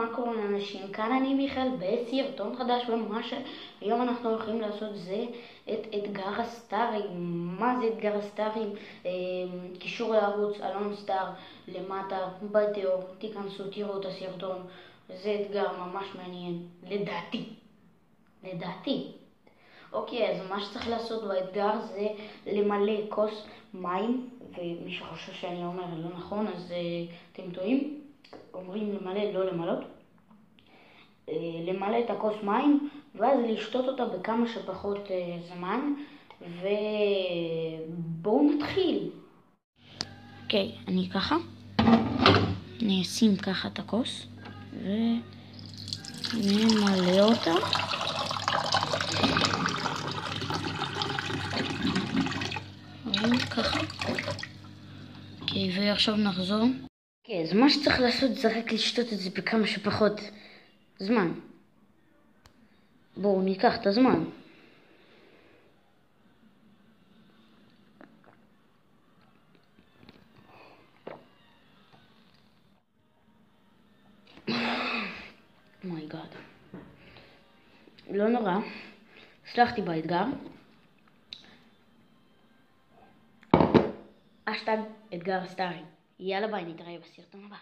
מה קורה לאנשים? כאן אני מיכאל בסרטון חדש ומה שהיום אנחנו הולכים לעשות זה את אתגר הסטארים. מה זה אתגר הסטארים? אה, קישור לערוץ אלון סטאר למטה בתיאור, תיכנסו, תראו את הסרטון. זה אתגר ממש מעניין, לדעתי. לדעתי. אוקיי, אז מה שצריך לעשות באתגר זה למלא כוס מים, ומי שחושב שאני אומר לא נכון, אז uh, אתם טועים. אומרים למלא, לא למלות. Uh, למלא את הכוס מים, ואז לשתות אותה בכמה שפחות uh, זמן, ובואו נתחיל. אוקיי, okay, אני ככה. אני אשים ככה את הכוס, ונמלא אותה. ככה. אוקיי, ועכשיו נחזור. כן, אז מה שצריך לעשות זה רק לשתות את זה בכמה שפחות זמן. בואו ניקח את הזמן. מייגאד. לא נורא, הצלחתי באתגר. אשתג אתגר סטארי. یالا يلا باي نتغيب السيرة بقى